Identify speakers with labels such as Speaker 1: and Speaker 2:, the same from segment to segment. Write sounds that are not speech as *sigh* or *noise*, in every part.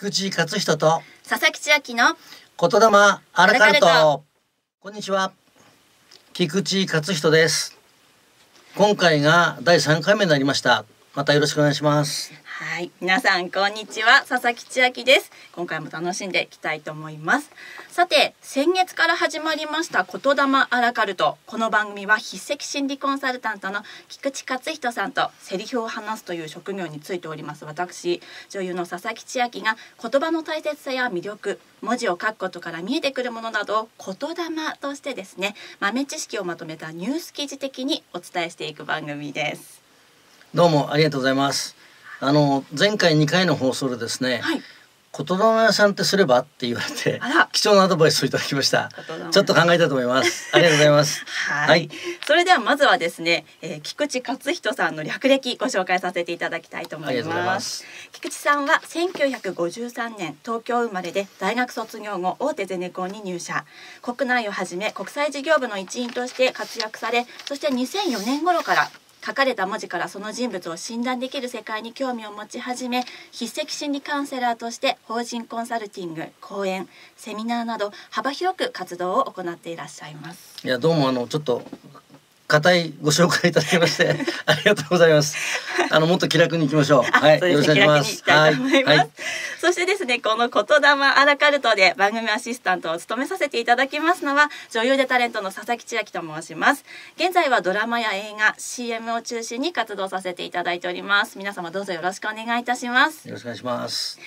Speaker 1: 菊池勝人と
Speaker 2: 佐々木千秋の
Speaker 1: 言霊アラカルト。
Speaker 2: ト。
Speaker 1: こんにちは。菊池勝人です。今回が第3回目になりました。またよろしくお願いします
Speaker 2: はい。皆さんこんにちは。佐々木千秋です。今回も楽しんでいきたいと思います。さて先月から始まりました言霊アラカルト。この番組は筆跡心理コンサルタントの菊池勝人さんとセリフを話すという職業についております。私女優の佐々木千秋が言葉の大切さや魅力文字を書くことから見えてくるものなどを言霊としてですね豆知識をまとめたニュース記事的にお伝えしていく番組です。
Speaker 1: どうもありがとうございます。あの前回2回の放送でですね、
Speaker 2: はい。
Speaker 1: 言霊屋さんってすればって言われて貴重なアドバイスをいただきました。ちょっと考えたいと思います。*laughs* ありがとうございます。
Speaker 2: はい、
Speaker 1: はい。
Speaker 2: それではまずはですね、えー、菊池勝人さんの略歴ご紹介させていただきたいと思いま
Speaker 1: す。
Speaker 2: 菊池さんは1953年東京生まれで大学卒業後大手ゼネコンに入社。国内をはじめ国際事業部の一員として活躍されそして2004年頃から書かれた文字からその人物を診断できる世界に興味を持ち始め筆跡心理カウンセラーとして法人コンサルティング講演セミナーなど幅広く活動を行っていらっしゃいます。
Speaker 1: いやどうもあのちょっと固いご紹介いただきまして *laughs* ありがとうございますあのもっと気楽に行きましょう
Speaker 2: あ
Speaker 1: はい
Speaker 2: ね、気楽にいきたいと思います。
Speaker 1: はい
Speaker 2: そしてですね、この言霊アラカルトで番組アシスタントを務めさせていただきますのは、女優でタレントの佐々木千秋と申します。現在はドラマや映画、CM を中心に活動させていただいております。皆様どうぞよろしくお願いいたします。
Speaker 1: よろしくお願いします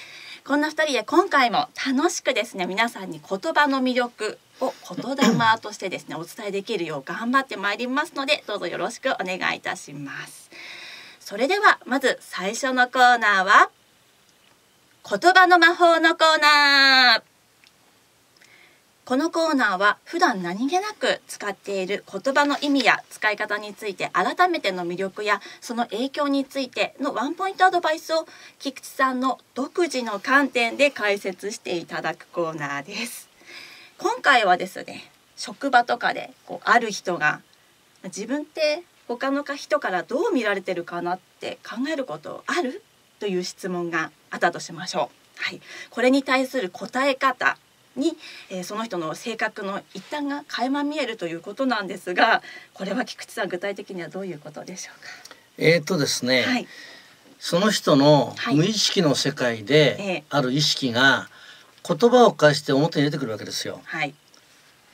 Speaker 2: こんな二人で今回も楽しくですね皆さんに言葉の魅力を言霊としてですねお伝えできるよう頑張ってまいりますのでどうぞよろしくお願いいたします。それではまず最初のコーナーは言葉の魔法のコーナー。このコーナーは普段何気なく使っている言葉の意味や使い方について改めての魅力やその影響についてのワンポイントアドバイスを菊池さんの独自の観点で解説していただくコーナーです。今回はですね職場とかでこうある人が自分って他の人からどう見られてるかなって考えることある？という質問があったとしましょう。はい、これに対する答え方に、えーその人の性格の一端が垣間見えるということなんですがこれは菊池さん具体的にはどういうことでしょ
Speaker 1: えーとですね、
Speaker 2: うか。はい、
Speaker 1: その人の
Speaker 2: はい。
Speaker 1: 無意識の世界
Speaker 2: え
Speaker 1: で
Speaker 2: え
Speaker 1: ある意識が言葉を返して表に出てくるわけですよ。
Speaker 2: はい、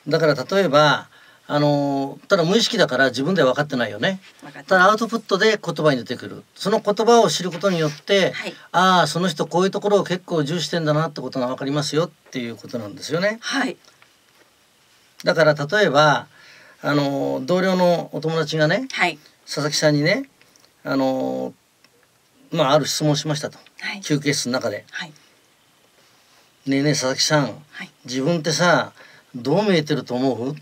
Speaker 1: だから例えばあのただ無意識だから自分では分かってないよね。
Speaker 2: た
Speaker 1: ただアウトプットで言葉に出てくる。その言葉を知ることによって、
Speaker 2: はい。
Speaker 1: ああその人こういうところを結構重視してんだなってことが分かりますよっていうことなんですよね。
Speaker 2: はい、
Speaker 1: だから例えばあの同僚のお友達がね
Speaker 2: はい、
Speaker 1: 佐々木さんにねあのまあある質問をしましたと。
Speaker 2: はい、
Speaker 1: 休憩室の中で。
Speaker 2: はい、「
Speaker 1: ねえねえ佐々木さん。
Speaker 2: はい。
Speaker 1: 自分ってさどう見えてると思う？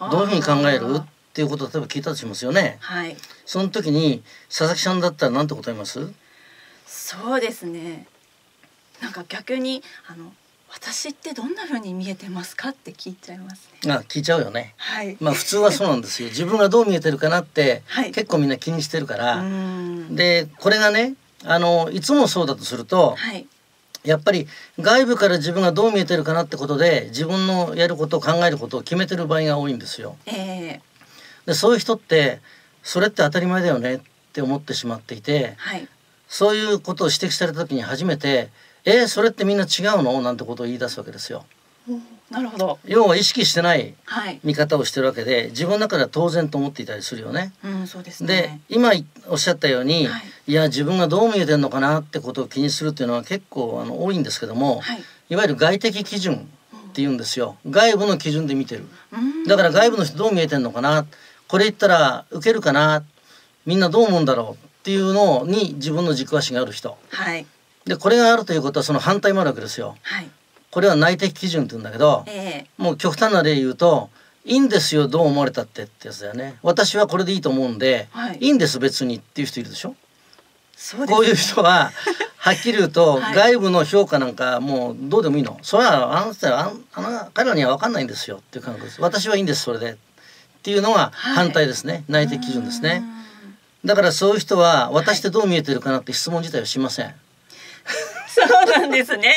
Speaker 1: どういうふうに考える?」っていうことを例えば聞いたとしますよね。
Speaker 2: はい、
Speaker 1: その時に佐々木さんだったら何て答えます？
Speaker 2: そうですね。なんか逆にあの私ってどんな風に見えてますかって聞いちゃいますね。
Speaker 1: あ聞いちゃうよね。
Speaker 2: はい。
Speaker 1: まあ普通はそうなんですよ。*laughs* 自分がどう見えてるかなって、
Speaker 2: はい
Speaker 1: 結構みんな気にしてるか
Speaker 2: う
Speaker 1: ら。
Speaker 2: ーん。
Speaker 1: でこれがねあのいつもそうだとすると
Speaker 2: はい、
Speaker 1: やっぱり外部から自分がどう見えてるかなってことで自分のやること考えることを決めてる場合が多いんですよ。
Speaker 2: えー、
Speaker 1: でそういう人ってそれって当たり前だよねって思ってしまっていて
Speaker 2: はい、
Speaker 1: そういうことを指摘された時に初めて「えーそれってみんな違うの?」なんてことを言い出すわけですよ。
Speaker 2: おなるほど。
Speaker 1: 要は意識してない
Speaker 2: はい、
Speaker 1: 見方をしてるわけで自分の中では当然と思っていたりするよね。
Speaker 2: うん、そうです
Speaker 1: で
Speaker 2: ね。
Speaker 1: 今おっしゃったように、
Speaker 2: はい。
Speaker 1: い、や自分がどう見えてるのかなってことを気にするっていうのは結構あの多いんですけども、
Speaker 2: はい、
Speaker 1: いわゆる外的基準って言うんですよ。外部の基準で見てる。だから外部の人どう見えてんのかな。これ言ったら受けるかな。みんなどう思うんだろうっていうのに自分の軸足がある人。
Speaker 2: はい、
Speaker 1: でこれがあるということはその反対もあるわけですよ。
Speaker 2: はい、
Speaker 1: これは内的基準って言うんだけど
Speaker 2: え
Speaker 1: もう極端な例言うといいんですよどう思われたってってやつだよね。私はこれでいいと思うんで、
Speaker 2: はい。
Speaker 1: いいんです別にっていう人いるでしょ？
Speaker 2: ー、そうね。
Speaker 1: こういう人は *laughs* はっきり言うと、
Speaker 2: はい。
Speaker 1: 外部の評価なんかもうどうでもいいの。それはあなたあんあの彼らには分かんないんですよっていう感覚です。私はいいんですそれでっていうのが
Speaker 2: はい。
Speaker 1: 反対ですね、内的基準ですね。だからそういう人は私ってどう見えてるかなって質問自体をしません、
Speaker 2: そうなんですね。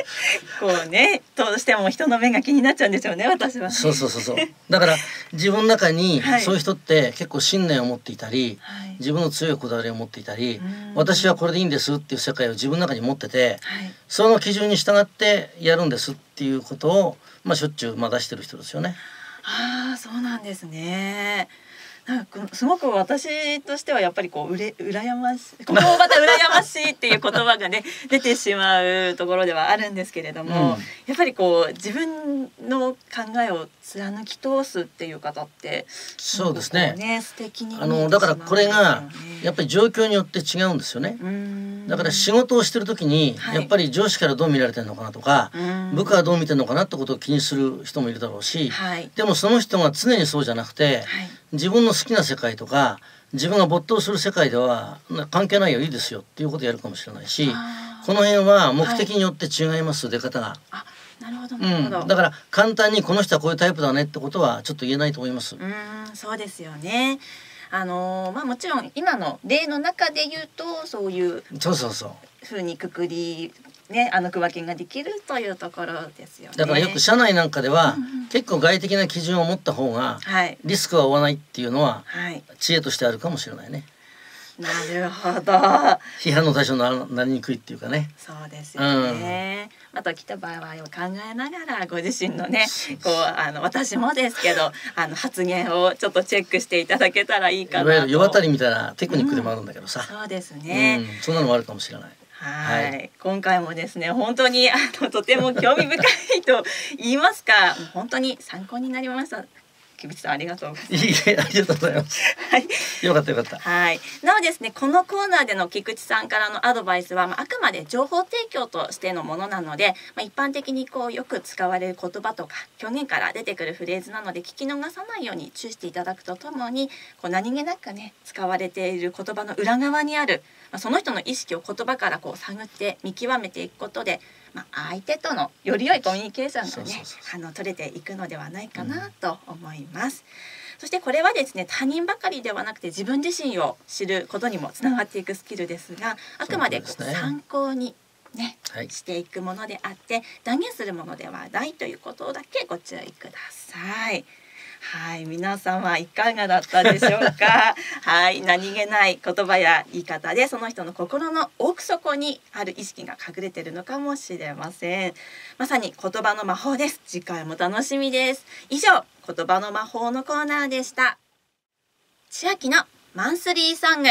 Speaker 2: *laughs* こうねどうしても人の目が気になっちゃうんでしょうね私は、ね、
Speaker 1: そうそうそうそう。だから自分の中に
Speaker 2: はい。
Speaker 1: そういう人って結構信念を持っていたり、
Speaker 2: はい。
Speaker 1: 自分の強いこだわりを持っていたり
Speaker 2: うん。
Speaker 1: 私はこれでいいんですっていう世界を自分の中に持ってて
Speaker 2: はい。
Speaker 1: その基準に従ってやるんですっていうことを、まあ、しょっちゅうまあ出してる人ですよね。
Speaker 2: ああそうなんですね。なんかすごく私としてはやっぱりこううれ羨ましいここもまた羨ましいっていう言葉がね *laughs* 出てしまうところではあるんですけれども、
Speaker 1: うん。
Speaker 2: やっぱりこう自分の考えを貫き通すっていう方って
Speaker 1: そうですね。
Speaker 2: う素敵に
Speaker 1: あのだからこれがやっぱ
Speaker 2: り
Speaker 1: り状況によって違うんですよね。だから仕事をしてる時に
Speaker 2: はい。
Speaker 1: やっぱり上司からどう見られてるのかなとか部下はどう見てるのかなってことを気にする人もいるだろうし
Speaker 2: はい。
Speaker 1: でもその人が常にそうじゃなくて
Speaker 2: はい。
Speaker 1: 自分の好きな世界とか自分が没頭する世界ではな関係ないよいいですよっていうことをやるかもしれないしこの辺は目的によって違います、出方が。
Speaker 2: あなるほど
Speaker 1: うん、だから簡単にこの人はこういうタイプだねってことはちょっと言えないと思います。
Speaker 2: うーんそうですよね。あのーまあもちろん今の例の中で言うとそういう
Speaker 1: そうそうそう。
Speaker 2: ふうにくくりねあの区分けができるというところですよね。
Speaker 1: だからよく社内なんかでは
Speaker 2: うんうん
Speaker 1: 結構外的な基準を持った方が
Speaker 2: はい
Speaker 1: リスクは負わないっていうのは
Speaker 2: はい
Speaker 1: 知恵としてあるかもしれないね。
Speaker 2: なるほど
Speaker 1: 批判の対象になりにくいっていうかね。
Speaker 2: そうですよね。また来た場合を考えながらご自身のねこうあの私もですけどあの発言をちょっとチェックしていただけたらいいかなと。
Speaker 1: いわゆる世渡りみたいなテクニックでもあるんだけどさ。
Speaker 2: そうです
Speaker 1: うん、
Speaker 2: ね。
Speaker 1: そんなのもあるかもしれない。
Speaker 2: はい、
Speaker 1: は
Speaker 2: 今回もですね本当にあのとても興味深いと言いますか本当に参考になりました木口さんありがとうございます
Speaker 1: いいえありがとうございます。
Speaker 2: はい
Speaker 1: よかったよかった。
Speaker 2: はい、なおですねこのコーナーでの菊池さんからのアドバイスは、まあ、あくまで情報提供としてのものなので、まあ、一般的にこうよく使われる言葉とか去年から出てくるフレーズなので聞き逃さないように注意していただくとともにこう何気なくね使われている言葉の裏側にある、まあ、その人の意識を言葉からこう探って見極めていくことで、まあ、相手とのより良いコミュニケーションがねあの取れていくのではないかなと思います。そしてこれはですね他人ばかりではなくて自分自身を知ることにもつながっていくスキルですがあくまで参考にね
Speaker 1: はい。
Speaker 2: していくものであって断言するものではないということだけご注意ください。はい、皆さんはいかがだったでしょうか？*laughs* はい、何気ない言葉や言い方でその人の心の奥底にある意識が隠れているのかもしれません。まさに言葉の魔法です。次回も楽しみです。以上、言葉の魔法のコーナーでした。千秋のマンスリーソング。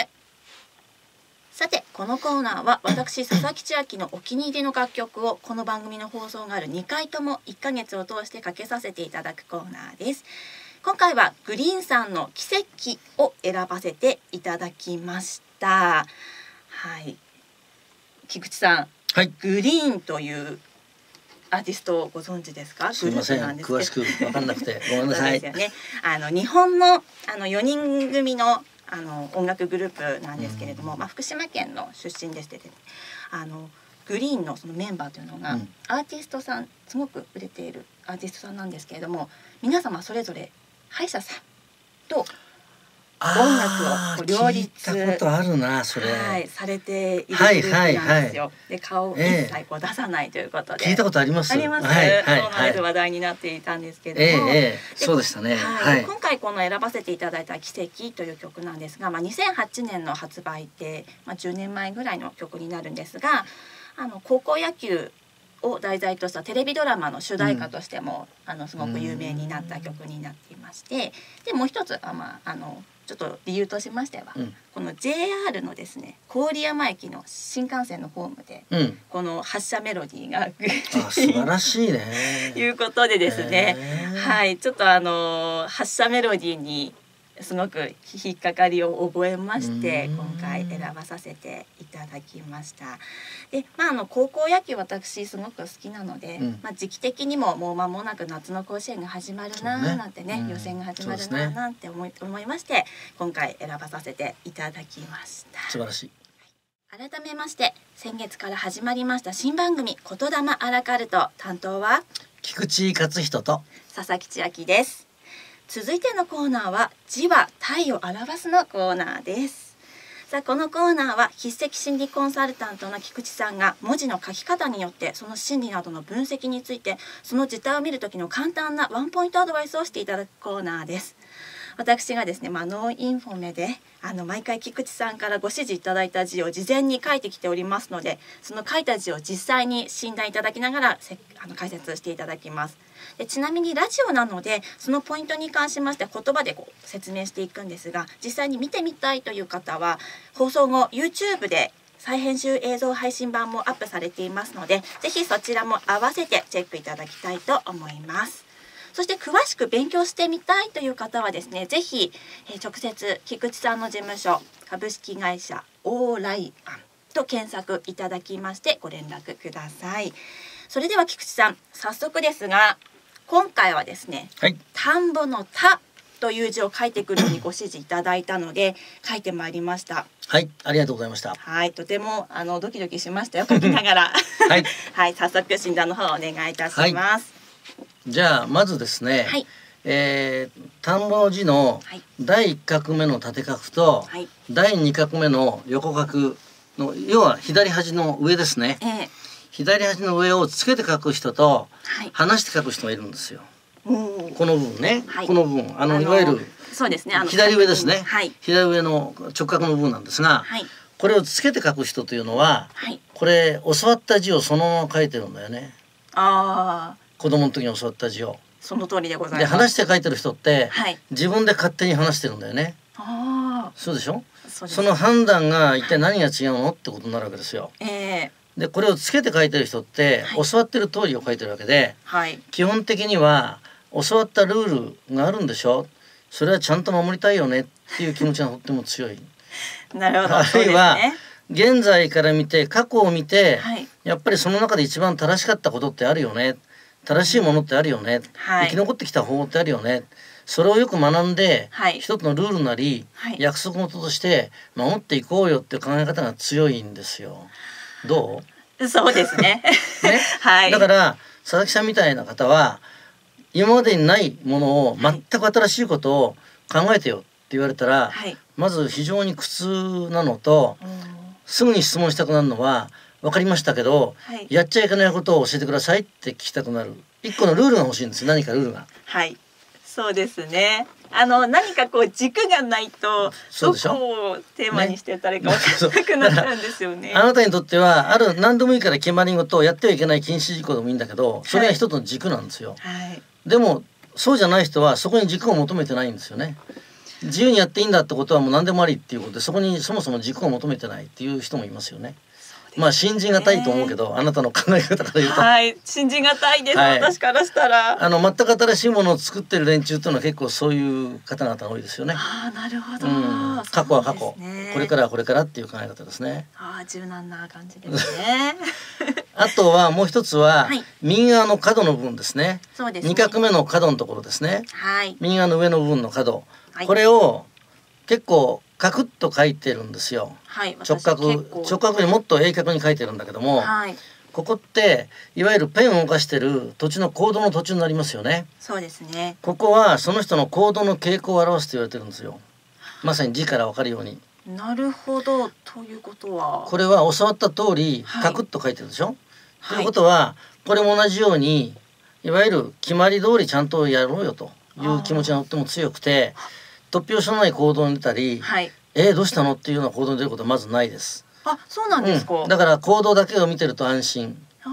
Speaker 2: さてこのコーナーは私佐々木千秋のお気に入りの楽曲をこの番組の放送がある2回とも1ヶ月を通してかけさせていただくコーナーです今回はグリーンさんの奇跡を選ばせていただきましたはい菊池さん
Speaker 1: はい。
Speaker 2: グリーンというアーティストをご存知ですか？
Speaker 1: すみません。詳しく分かんなくてごめんなさい
Speaker 2: そうです。よね。あの日本のあの4人組のあの音楽グループなんですけれども、
Speaker 1: うん
Speaker 2: まあ福島県の出身でして、あのグリーンのそのメンバーというのが、
Speaker 1: うん
Speaker 2: アーティストさんすごく売れているアーティストさんなんですけれども、皆様それぞれ歯医者さんと音楽を両立
Speaker 1: 聞いたことあるなそれ。
Speaker 2: はいされている
Speaker 1: はいはい
Speaker 2: なんですよ。で顔を一
Speaker 1: ええ
Speaker 2: 切こう出さないということで。
Speaker 1: 聞いたことあります。
Speaker 2: あります。
Speaker 1: はいはい。
Speaker 2: 話題になっていたんですけ
Speaker 1: ええ
Speaker 2: れども。
Speaker 1: ええそうでしたね。
Speaker 2: はい
Speaker 1: はい。
Speaker 2: 今回この選ばせていただいた「奇跡」という曲なんですが、まあ、2008年の発売で、まあ、10年前ぐらいの曲になるんですがあの高校野球を題材としたテレビドラマの主題歌としても、あのすごく有名になった曲になっていましてでもう一つあ、まあ、あのちょっと理由としましては、
Speaker 1: うん
Speaker 2: この JR のですね郡山駅の新幹線のホームで
Speaker 1: うん。
Speaker 2: この発車メロディーが
Speaker 1: あ素晴らしいね。*laughs*
Speaker 2: いうことでですね、はい、ちょっとあの発車メロディーにすごく引っかかりを覚えまして
Speaker 1: うん。
Speaker 2: 今回選ばさせていただきました。で、まああの高校野球私すごく好きなので、
Speaker 1: うん。
Speaker 2: まあ時期的にももう間もなく夏の甲子園が始まるなーなんてね
Speaker 1: うん。
Speaker 2: 予選が始まるなーなんて思い思いまして今回選ばさせていただきました。
Speaker 1: 素晴らしい。
Speaker 2: 改めまして先月から始まりました新番組「言霊アラカルト」担当は？
Speaker 1: 菊池勝人と。
Speaker 2: 佐々木千秋です続いてのコーナーは字は体を表すのコーナーですさあこのコーナーは筆跡心理コンサルタントの菊池さんが文字の書き方によってその心理などの分析についてその字体を見る時の簡単なワンポイントアドバイスをしていただくコーナーです。私がですね、まあ、ノーインフォメであの毎回菊池さんからご指示いただいた字を事前に書いてきておりますのでその書いた字を実際に診断いただきながらせあの解説していただきますでちなみにラジオなのでそのポイントに関しまして言葉でこう説明していくんですが実際に見てみたいという方は放送後 YouTube で再編集映像配信版もアップされていますのでぜひそちらも合わせてチェックいただきたいと思います。そして詳しく勉強してみたいという方はですね、ぜひ、えー直接菊池さんの事務所株式会社オーライアンと検索いただきましてご連絡ください。それでは菊池さん、早速ですが、今回はですね、
Speaker 1: はい
Speaker 2: 田んぼの田という字を書いてくるようにご指示いただいたので書いてまいりました。
Speaker 1: はいありがとうございました
Speaker 2: はい、とてもあのドキドキしましたよ書きながら。
Speaker 1: はい *laughs*
Speaker 2: はい、早速診断の方お願いいたします。
Speaker 1: じゃあまずですね、
Speaker 2: はい。
Speaker 1: えー田んぼの字の
Speaker 2: はい。
Speaker 1: 第1画目の縦画と、
Speaker 2: はい、
Speaker 1: 第2画目の横画の要は左端の上ですね。
Speaker 2: ええ。
Speaker 1: 左端の上をつけて書く人と
Speaker 2: はい。
Speaker 1: 離して書く人がいるんですよ。この部分ね、
Speaker 2: はい。
Speaker 1: この部分。あの
Speaker 2: あの
Speaker 1: いわゆる
Speaker 2: そうですね。
Speaker 1: 左上ですね、
Speaker 2: はい。
Speaker 1: 左上の直角の部分なんですが、
Speaker 2: はい。
Speaker 1: これをつけて書く人というのは
Speaker 2: はい。
Speaker 1: これ教わった字をそのまま書いてるんだよね。
Speaker 2: ああ、
Speaker 1: 子供の時に教わった字を。
Speaker 2: その通りでござい
Speaker 1: で
Speaker 2: ます。
Speaker 1: 話して書いてる人って
Speaker 2: はい。
Speaker 1: 自分で勝手に話してるんだよね
Speaker 2: あ
Speaker 1: そうでしょ？
Speaker 2: あ、そ。
Speaker 1: その判断が一体何が違うのってことになるわけですよ
Speaker 2: ええ
Speaker 1: でこれをつけて書いてる人って、
Speaker 2: はい
Speaker 1: 教わってる通りを書いてるわけで
Speaker 2: はい。
Speaker 1: 基本的には教わったルールがあるんでしょ？それはちゃんと守りたいよねっていう気持ちがとっても強い *laughs*
Speaker 2: なるほど。
Speaker 1: あるいは
Speaker 2: ね。
Speaker 1: 現在から見て過去を見て、
Speaker 2: はい。
Speaker 1: やっぱりその中で一番正しかったことってあるよね正しいものってあるよね、
Speaker 2: はい。
Speaker 1: 生き残ってきた方法ってあるよね。それをよく学んで、
Speaker 2: はい。
Speaker 1: 一つのルールなり、
Speaker 2: はい。
Speaker 1: 約束事として守っていこうよって考え方が強いんですよ。ど
Speaker 2: そうですね。
Speaker 1: う、ね？*laughs*
Speaker 2: はい。
Speaker 1: だから佐々木さんみたいな方は今までにないものを
Speaker 2: はい。
Speaker 1: 全く新しいことを考えてよって言われたら、
Speaker 2: はい。
Speaker 1: まず非常に苦痛なのと
Speaker 2: うん。
Speaker 1: すぐに質問したくなるのは分かりましたけど
Speaker 2: はい。
Speaker 1: やっちゃいけないことを教えてくださいって聞きたくなる一個のルールが欲しいんですよ何かルールが。
Speaker 2: はい。そうですね。あの何かこう軸がないとどこをテーマにしてたらいいか分からなくなっちゃうんですよね。
Speaker 1: あなたにとってはある何でもいいから決まり事をやってはいけない禁止事項でもいいんだけどそれが一つの軸なんですよ。
Speaker 2: はい。
Speaker 1: でもそうじゃない人はそこに軸を求めてないんですよね。自由にやっていいんだってことはもう何でもありっていうことでそこにそもそも軸を求めてないっていう人もいますよね。まあ信じがたいと思うけどあなたの考え方から言うと、
Speaker 2: はい、信じがたいです、
Speaker 1: はい
Speaker 2: 私からしたら。
Speaker 1: あの全く新しいものを作ってる連中というのは結構そういう方々が多いですよね。
Speaker 2: ああ、なるほど。
Speaker 1: うん、過去は過去、
Speaker 2: ね
Speaker 1: これからはこれからっていう考え方ですね。
Speaker 2: ああ、柔軟な感じですね。*laughs*
Speaker 1: あとはもう一つは、
Speaker 2: はい
Speaker 1: 右側の角の部分ですね。
Speaker 2: そうですね。
Speaker 1: 二画目の角のところですね。
Speaker 2: はい。
Speaker 1: 右側の上の部分の角、
Speaker 2: はい
Speaker 1: これを結構カクッと書いてるんですよ。
Speaker 2: はい。
Speaker 1: 直角直角にもっと鋭角に書いてるんだけども、
Speaker 2: はい。
Speaker 1: ここっていわゆるペンを動かしてる土地の行動の途中になりますよね。
Speaker 2: そうですね。
Speaker 1: ここはその人の行動の傾向を表すと言われてるんですよ。まさに字からわかるように。
Speaker 2: なるほど。ということは。
Speaker 1: これは教わった通り
Speaker 2: はい
Speaker 1: カクッと書いてるでしょ？
Speaker 2: はい
Speaker 1: ということはこれも同じようにいわゆる決まり通りちゃんとやろうよという気持ちがとっても強くて突拍子のない行動に出たり、
Speaker 2: はい。
Speaker 1: えー、どうしたのっていうような行動に出ることはまずないです。
Speaker 2: あ、そうなんですか。
Speaker 1: うん、だから行動だけを見てると安心、
Speaker 2: あ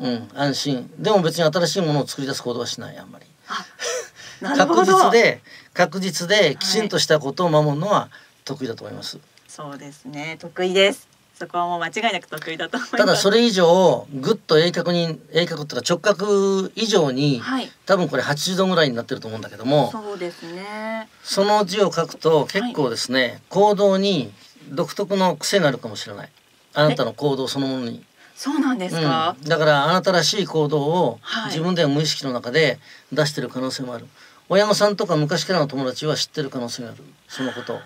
Speaker 1: う
Speaker 2: ー
Speaker 1: ん、安心でも別に新しいものを作り出す行動はしないあんまり
Speaker 2: あ。*laughs* なるほ
Speaker 1: 確
Speaker 2: ど。
Speaker 1: 実で確実できちんとしたことを守るのは得意だと思います、
Speaker 2: そうですね。得意です。そこはもう間違いなく得意だと。
Speaker 1: ただそれ以上ぐっと鋭角に鋭角っていうか直角以上に
Speaker 2: はい。
Speaker 1: 多分これ80度ぐらいになってると思うんだけども
Speaker 2: そうですね。
Speaker 1: その字を書くと結構ですね、行動に独特の癖があるかもしれないあなたの行動そのものに、
Speaker 2: そうなんですか？
Speaker 1: うん、だからあなたらしい行動を
Speaker 2: はい
Speaker 1: 自分では無意識の中で出してる可能性もある、親御さんとか昔からの友達は知ってる可能性があるそのこと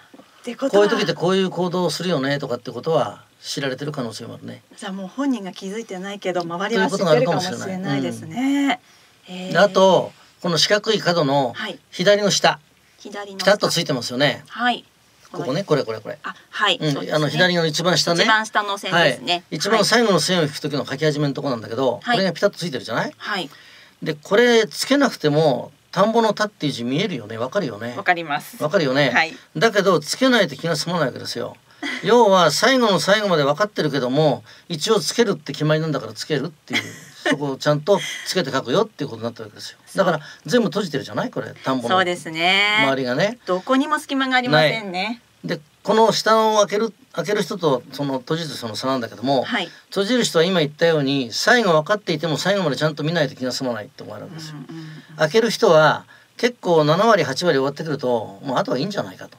Speaker 2: こ
Speaker 1: ういう時ってこういう行動をするよねとかってことは知られてる可能性もあるね。
Speaker 2: じゃあもう本人が気づいてないけど周りは知ってるかもしれない。ですね。へー
Speaker 1: であとこの四角い角の
Speaker 2: はい。
Speaker 1: 左の下。
Speaker 2: 左の
Speaker 1: ピタッとついてますよね。
Speaker 2: はい。
Speaker 1: ここねこれこれこれ、
Speaker 2: あはい、
Speaker 1: うん。あの左の一番下ね。
Speaker 2: 一番下の線
Speaker 1: はい。
Speaker 2: ですね、
Speaker 1: 一番最後の線を引く時の書き始めのとこなんだけど、
Speaker 2: はい。
Speaker 1: これがピタッとついてるじゃない？
Speaker 2: はい。
Speaker 1: でこれつけなくても田んぼの田っていう字見えるよね。わかるよね。
Speaker 2: わかります。
Speaker 1: わかるよね、
Speaker 2: はい。
Speaker 1: だけどつけないと気が済まないわけですよ *laughs* 要は最後の最後まで分かってるけども一応つけるって決まりなんだからつけるっていう *laughs* そこをちゃんとつけて書くよっていうことになったわけですよ。だから全部閉じてるじゃない？これ田んぼの
Speaker 2: そうですね。
Speaker 1: 周りがね。
Speaker 2: どこにも隙間がありませんね。
Speaker 1: でこの下を開ける開ける人とその閉じる人の差なんだけども、
Speaker 2: はい、
Speaker 1: 閉じる人は今言ったように最後分かっていても最後までちゃんと見ないと気が済まないって思われるんですよ、開ける人は結構7割8割終わってくるともうあとはいいんじゃないかと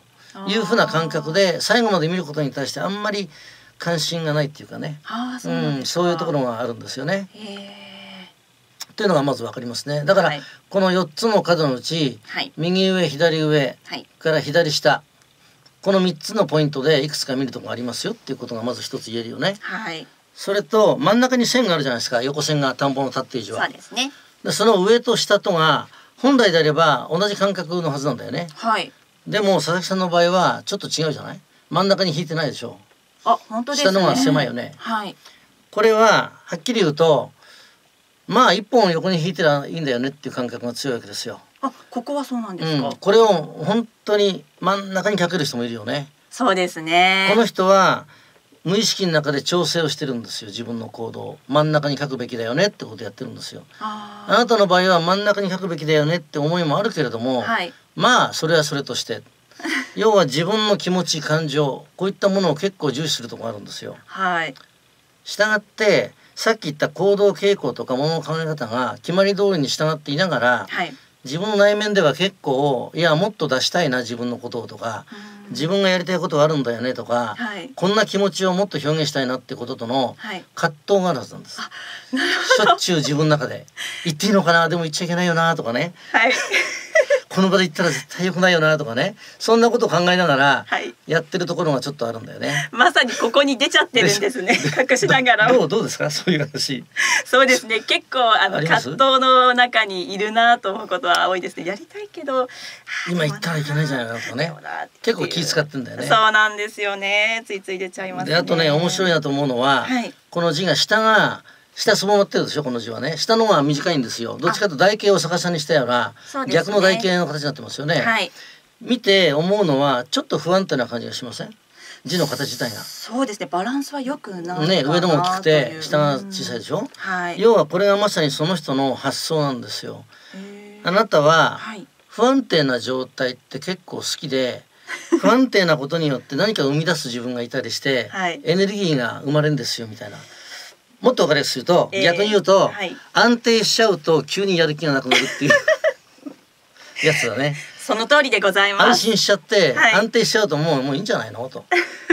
Speaker 1: いうふうな感覚で最後まで見ることに対してあんまり関心がないっていうかね
Speaker 2: う
Speaker 1: うん、そういうところがあるんですよね。
Speaker 2: へ
Speaker 1: というのがまず分かりますね。だから、
Speaker 2: はい
Speaker 1: この4つの角のうち
Speaker 2: ーはい
Speaker 1: 右上左上
Speaker 2: はい
Speaker 1: から左下この3つのポイントでいくつか見るとこがありますよっていうことがまず一つ言えるよね。
Speaker 2: はい
Speaker 1: それと真ん中に線があるじゃないですか横線が田んぼの立っている字は
Speaker 2: そう。ですね
Speaker 1: でその上と下とが本来であれば同じ感覚のはずなんだよね。
Speaker 2: はい
Speaker 1: でも佐々木さんの場合はちょっと違うじゃない？真ん中に引いてないでしょ。
Speaker 2: あ本当ですね。
Speaker 1: 下の方が狭いよね。
Speaker 2: はい。
Speaker 1: これははっきり言うとまあ一本横に引いてりゃいいんだよねっていう感覚が強いわけですよ。
Speaker 2: あここはそうなんですか、
Speaker 1: うん、これを本当に真ん中にかける人もいるよね。
Speaker 2: そうですね。
Speaker 1: この人は無意識の中で調整をしてるんですよ。自分の行動を。真ん中に書くべきだよね。ってことをやってるんですよ。
Speaker 2: あ
Speaker 1: あなたの場合は真ん中に書くべきだよねって思いもあるけれども、
Speaker 2: はい。
Speaker 1: まあそれはそれとして *laughs* 要は自分の気持ち感情こういったものを結構重視するとこあるんですよ。
Speaker 2: はい。
Speaker 1: したがってさっき言った行動傾向とか物の考え方が決まり通りに従っていながら
Speaker 2: はい。
Speaker 1: 自分の内面では結構いやもっと出したいな自分のことをとか
Speaker 2: うん
Speaker 1: 自分がやりたいことがあるんだよねとか
Speaker 2: はい。
Speaker 1: こんな気持ちをもっと表現したいなってこととの
Speaker 2: はい。
Speaker 1: 葛藤があるはずなんです。しょっちゅう自分の中で *laughs* 言っていいのかなでも言っちゃいけないよなとかね。
Speaker 2: はい
Speaker 1: この場で言ったら絶対良くないよなとかね。そんなことを考えながら
Speaker 2: はい。
Speaker 1: やってるところがちょっとあるんだよね。
Speaker 2: まさにここに出ちゃってるんですね。隠しながら。も
Speaker 1: どうどうですか？そういう話。
Speaker 2: そうですね。結構あの葛藤の中にいるなと思うことは多いですね。やりたいけど
Speaker 1: 今言ったらいけないじゃない？かなとかね。結構気使ってんだよね。
Speaker 2: そうなんですよね。ついつい出ちゃいますね。
Speaker 1: であとね面白いなと思うのは、
Speaker 2: はい。
Speaker 1: この字が下が下すぼまってるでしょこの字はね。下の方が短いんですよ。どっちかというと台形を逆さにしたような逆の台形の形になってますよね、
Speaker 2: はい。
Speaker 1: 見て思うのはちょっと不安定な感じがしません？字の形自体が。
Speaker 2: そうですね。バランスは良くない
Speaker 1: ね上のも大きくて下が小さいでしょ、
Speaker 2: はい。
Speaker 1: 要はこれがまさにその人の発想なんですよ。あなたは
Speaker 2: はい。
Speaker 1: 不安定な状態って結構好きで *laughs* 不安定なことによって何か生み出す自分がいたりして、
Speaker 2: はい。
Speaker 1: エネルギーが生まれるんですよみたいなもっと分かりやすく言うと、
Speaker 2: えー。
Speaker 1: 逆に言うと、
Speaker 2: はい。
Speaker 1: 安定しちゃうと急にやる気がなくなるっていう *laughs* やつだね。
Speaker 2: その通りでございます。
Speaker 1: 安心しちゃって、
Speaker 2: はい。
Speaker 1: 安定しちゃうともうもういいんじゃないの？と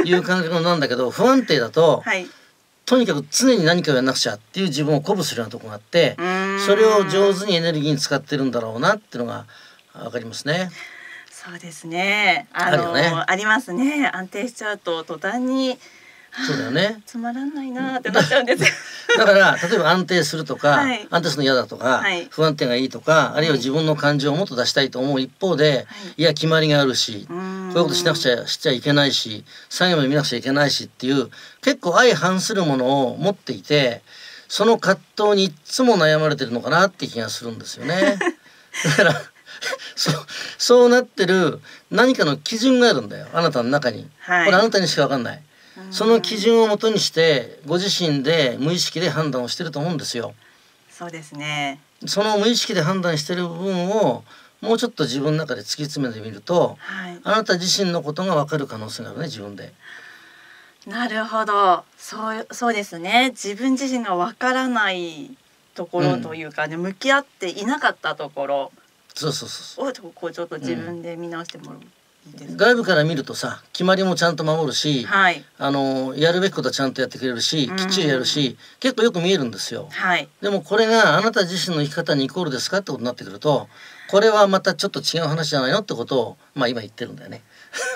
Speaker 1: いう感覚なんだけど *laughs* 不安定だと、
Speaker 2: はい。
Speaker 1: とにかく常に何かをやんなくちゃっていう自分を鼓舞するようなとこがあってそれを上手にエネルギーに使ってるんだろうなっていうのが分かりますね。
Speaker 2: そうですね。あの
Speaker 1: ね。
Speaker 2: ありますね。安定しちゃうと途端に
Speaker 1: そうだよね。*laughs*
Speaker 2: つまらんないなーってなっちゃうんですよ。*laughs*
Speaker 1: だから例えば安定するとか、
Speaker 2: はい。
Speaker 1: 安定するの嫌だとか、
Speaker 2: はい。
Speaker 1: 不安定がいいとかあるいは自分の感情をもっと出したいと思う一方で、い、や決まりがあるし、こういうことしなくちゃしちゃいけないし最後まで見なくちゃいけないしっていう結構相反するものを持っていてその葛藤にいつも悩まれてるのかなって気がするんですよね。*laughs* だからそうそうなってる何かの基準があるんだよ。あなたの中に。
Speaker 2: はい。
Speaker 1: これあなたにしか分かんない。その基準をもとにしてご自身で無意識で判断をしてると思うんですよ。
Speaker 2: そうですね。
Speaker 1: その無意識で判断してる部分をもうちょっと自分の中で突き詰めてみると
Speaker 2: はい。
Speaker 1: あなた自身のことが分かる可能性があるね自分で。
Speaker 2: なるほど。そうそうですね。自分自身がわからないところというかね、向き合っていなかったところ。
Speaker 1: そうそうそうそ
Speaker 2: をこうちょっと自分で見直してもらう、
Speaker 1: う。
Speaker 2: か
Speaker 1: 外部から見るとさ決まりもちゃんと守るし、
Speaker 2: はい。
Speaker 1: あのやるべきことはちゃんとやってくれるし
Speaker 2: うん
Speaker 1: きっちりやるし結構よく見えるんですよ。
Speaker 2: はい。
Speaker 1: でもこれがあなた自身の生き方にイコールですかってことになってくるとこれはまたちょっと違う話じゃないのってことをまあ今言ってるんだよね。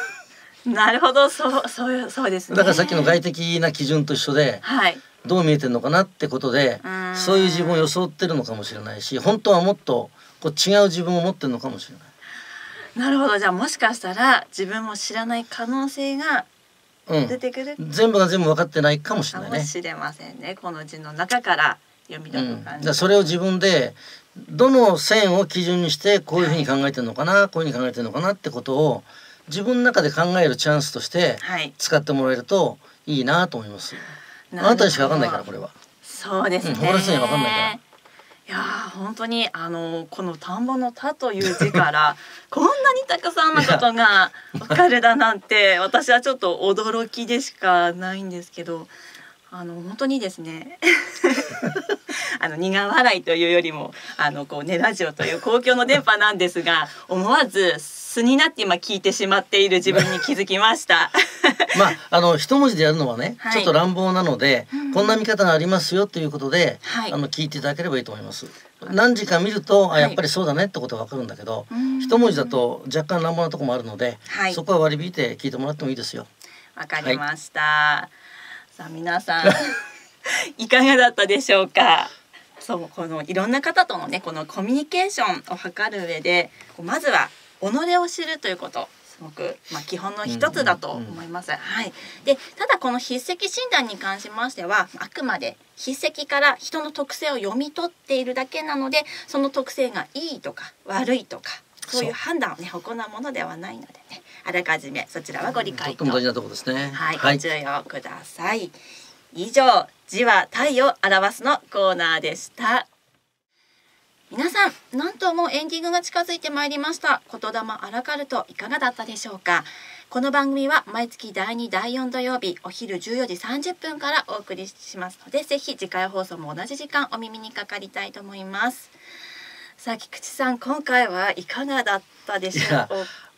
Speaker 1: *laughs*
Speaker 2: なるほど。そうそうそうですね。
Speaker 1: だからさっきの外的な基準と一緒で
Speaker 2: はい。
Speaker 1: どう見えてるのかなってことで
Speaker 2: うん。
Speaker 1: そういう自分を装ってるのかもしれないし本当はもっとこう違う自分を持ってるのかもしれない。
Speaker 2: なるほど。じゃあもしかしたら自分も知らない可能性が
Speaker 1: うん。
Speaker 2: 出てくる？
Speaker 1: 全部が全部分かってないかもしれ
Speaker 2: か
Speaker 1: ないね。
Speaker 2: もしれませんね。この字の中から読み解く感じ、
Speaker 1: からそれを自分でどの線を基準にしてこういうふうに考えてるのかな、こういうふうに考えてるのかなってことを自分の中で考えるチャンスとして
Speaker 2: はい。
Speaker 1: 使ってもらえるといいなと思います。あ
Speaker 2: なるほど。
Speaker 1: なたにしか分かんないからこれは。
Speaker 2: そうですね、
Speaker 1: うん他の人には分かんないから
Speaker 2: いやー本当にあのこの田んぼの田という字から *laughs* こんなにたくさんのことがわかるだなんて私はちょっと驚きでしかないんですけどあの本当にですね *laughs* あの苦笑いというよりもあのこうねラジオという公共の電波なんですが *laughs* 思わず素になって今聞いてしまっている自分に気づきました。*laughs*
Speaker 1: まああの一文字でやるのはね、
Speaker 2: はい
Speaker 1: ちょっと乱暴なので、
Speaker 2: うん
Speaker 1: こんな見方がありますよということで、
Speaker 2: はい
Speaker 1: あの聞いていただければいいと思います。何時か見ると、
Speaker 2: はい
Speaker 1: あやっぱりそうだねってことがわかるんだけど、
Speaker 2: うん
Speaker 1: 一文字だと若干乱暴なところもあるので、
Speaker 2: はい
Speaker 1: そこは割り引いて聞いてもらってもいいですよ。
Speaker 2: わかりました。さあ皆さん *laughs* いかがだったでしょうか？そうこのいろんな方とのねこのコミュニケーションを図る上でまずは己を知るということすごくまあ基本の一つだと思います。はい。でただこの筆跡診断に関しましてはあくまで筆跡から人の特性を読み取っているだけなのでその特性がいいとか悪いとかそうい
Speaker 1: う
Speaker 2: 判断をね行うものではないのでねあらかじめそちらはご理
Speaker 1: と
Speaker 2: 解
Speaker 1: っても大事なところですね。
Speaker 2: はい、
Speaker 1: はい
Speaker 2: ご注意をください。以上、字は体を表すのコーナーでした。皆さん、なんともうエンディングが近づいてまいりました。言霊アラカルトいかがだったでしょうか。この番組は毎月第2、第4土曜日お昼14時30分からお送りしますので、ぜひ次回放送も同じ時間お耳にかかりたいと思います。さあ、菊池さん、今回はいかがだったでしょうか？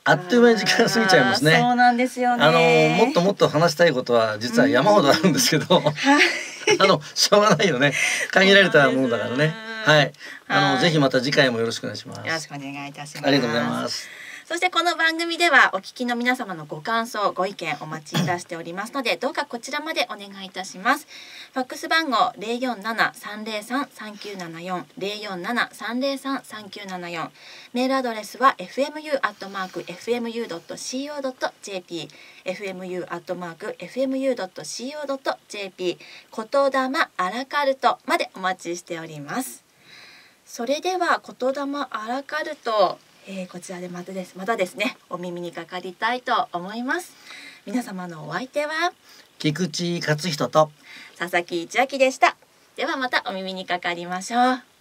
Speaker 1: あっという間に時間が過ぎちゃいますね
Speaker 2: そうなんですよね。
Speaker 1: あのもっともっと話したいことは実は山ほどあるんですけど、
Speaker 2: はい。*laughs*
Speaker 1: あのしょうがないよね。限られたものだからね。はい。あの、
Speaker 2: はい
Speaker 1: ぜひまた次回もよろしくお願いします。
Speaker 2: よろしくお願いいたします。
Speaker 1: ありがとうございます。
Speaker 2: そしてこの番組ではお聞きの皆様のご感想、ご意見お待ちいたしておりますので、どうかこちらまでお願いいたします。ファックス番号零四七三零三三九七四零四七三零三三九七四。メールアドレスは fmu アットマーク fmu ドット co ドット jp fmu アットマーク fmu ドット co ドット jp 言霊アラカルトまでお待ちしております。それでは言霊アラカルト、えーこちらでまたです。またですね。お耳にかかりたいと思います。皆様のお相手は？
Speaker 1: 菊池克人と。
Speaker 2: 佐々木千明でした。ではまたお耳にかかりましょう